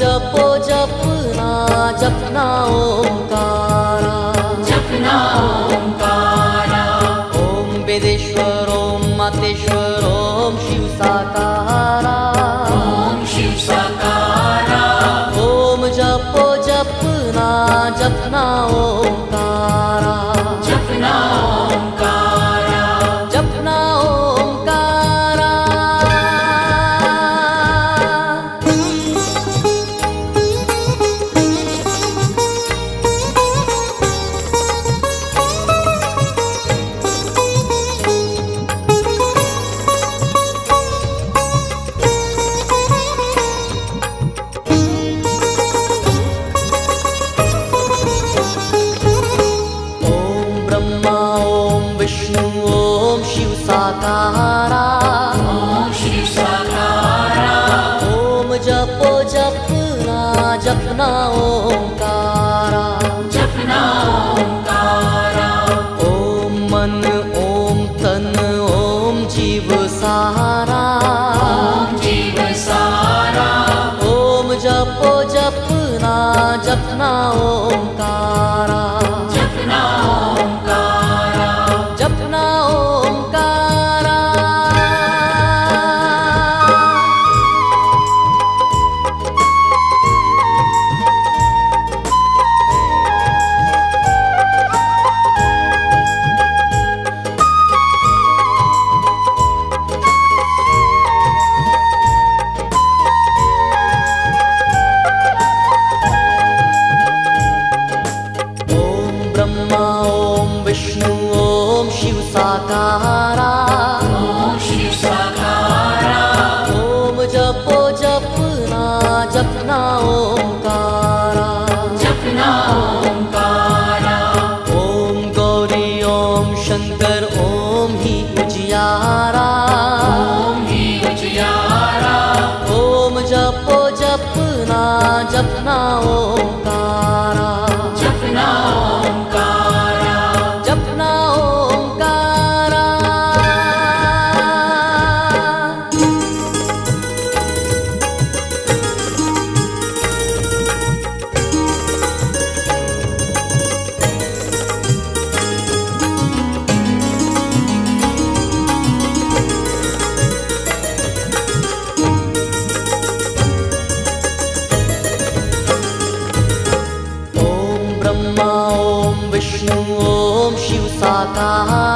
जपो जपना जपना ओ na ôm ca तारा 发达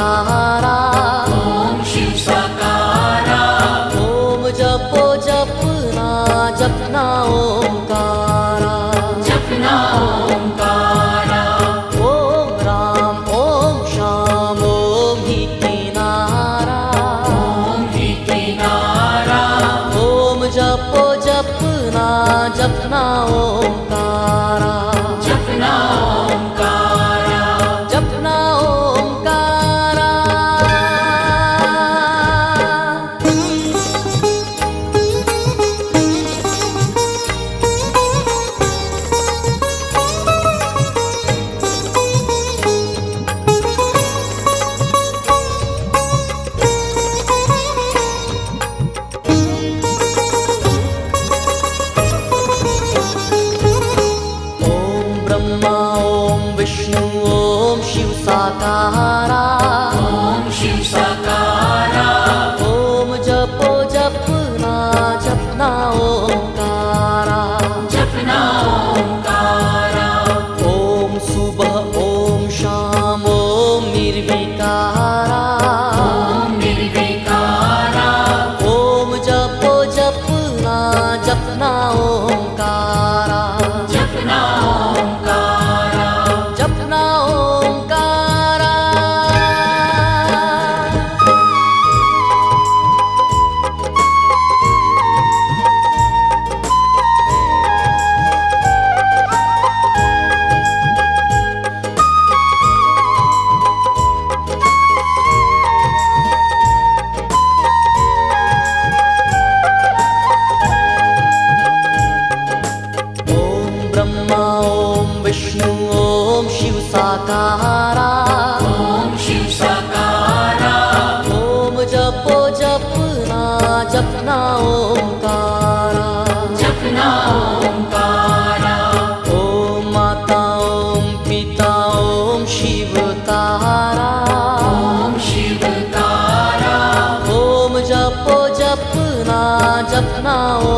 Sahara. सपनाओं now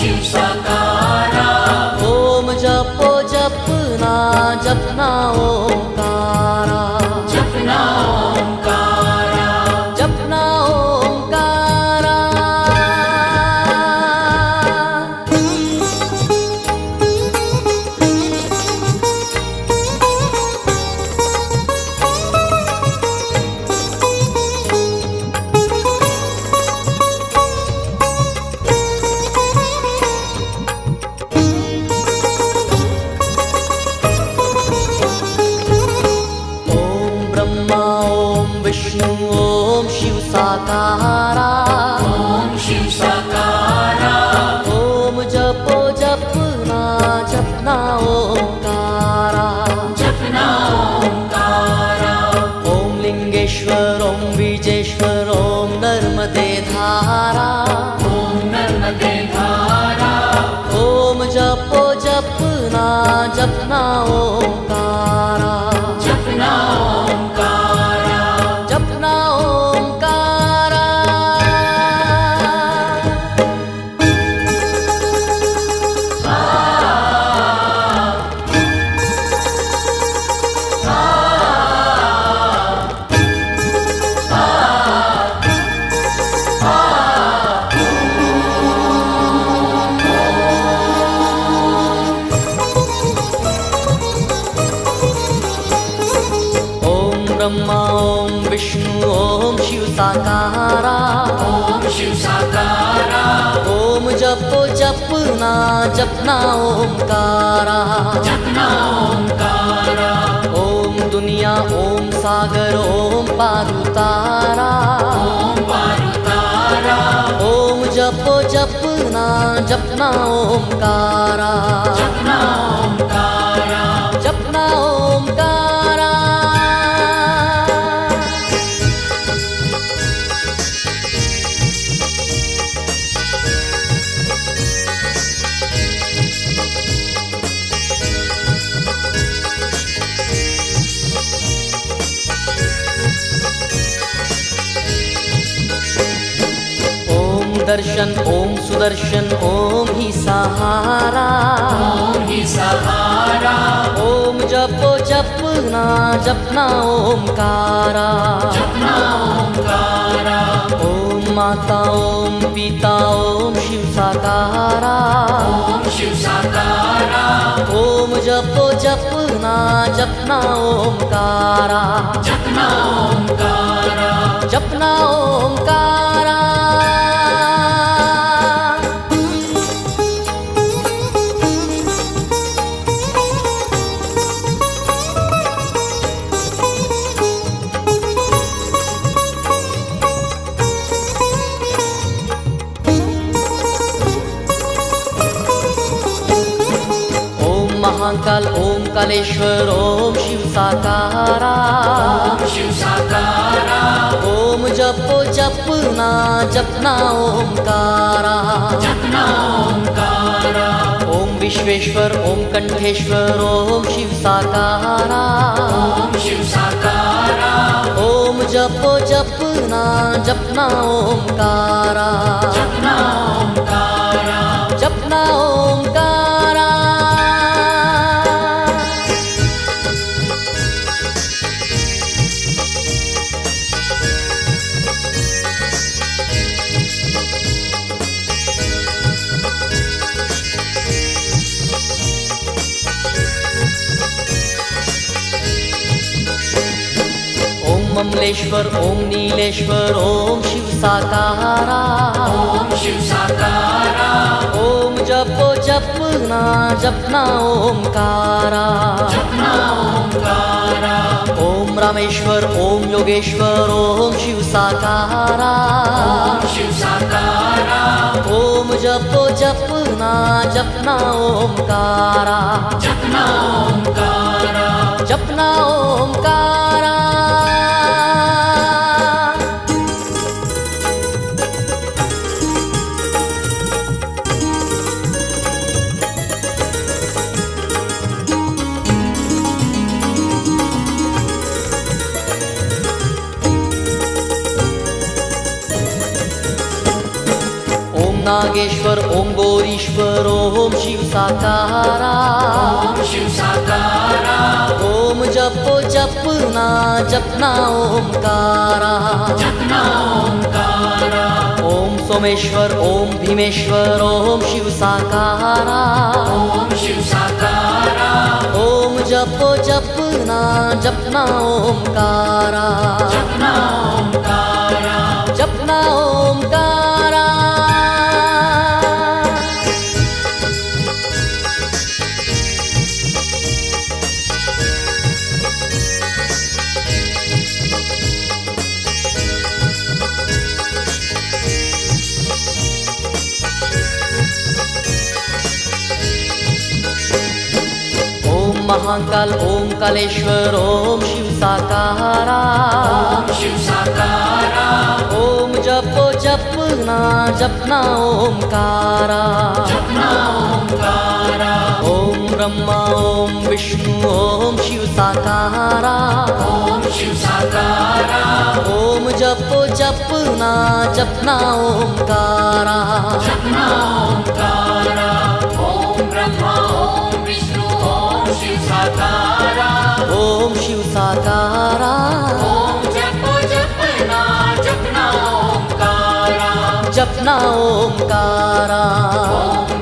शिवश बीजेश्वर ओम नर्मदे धारा। ओम नर्मदे धारा। ॐ जपो जपना जपना ॐ जपना ओमकारा जपना ओमकारा ओम दुनिया ओम सागर ओम पारुतारा। ओम पारुतारा। ओम जपो जपना जपना ओमकारा जपना ओमकारा जपना ओमकारा दर्शन ओम सुदर्शन ओम ही सहारा। ओम ही सहारा। ओम जपो जपना जपना ओमकारा। जपना ओमकारा। ओम माता ओम पिता ओम शिव साकारा ओम शिव साकारा ओम जपो जपना जपना ओमकारा। जपना ओमकारा। जपना ओमकारा। महाकाल ॐ कालेश्वर शिव साकारा ॐ शिवसाकारा ॐ जपो जपना जपना ओंकारा जपना ओंकारा ॐ विश्वेश्वर ॐ कण्ठेश्वर ॐ शिवसाकारा ॐ शिवसाकारा ॐ जपो जपना जपना ओंकारा जपना ओंकारा ममलेश्वर ॐ नीलेश्वर ॐ शिवसाकारा ॐ शिवसाकारा ॐ जपो जपना जपना ओंकारा जपना ओंकारा ॐ रामेश्वर ओम योगेश्वर ॐ शिवसाकारा ॐ शिवसाकारा ॐ जपो जपना जपना ओंकारा जपना ओंकारा जपना ओंकारा नागेश्वर ॐ गौरीश्वर ॐ शिवसाकारा ॐ शिवसाकारा ॐ जपो जपना जपना ओंकारा। जपना ओंकारा। ॐ सोमेश्वर ओम भीमेश्वर ॐ शिवसाकारा ॐ शिवसाकारा ॐ जपो जपना जपना ओंकारा। जपना ओंकारा। जपना महाकाल ॐ कालेश्वर ओम शिव साकारा ॐ शिवसाकारा। ॐ जपो जपना जपना ओंकारा। जपना ओंकारा। ॐ ब्रह्मा ॐ विष्णु ॐ शिवसाकारा। ॐ शिवसाकारा। ॐ जपो जपना जपना ओंकारा। जपना ओंकारा। ॐ ओम शिव सातारा। ओम जपो जपना जपना ओमकारा जपना ओमकारा ॐ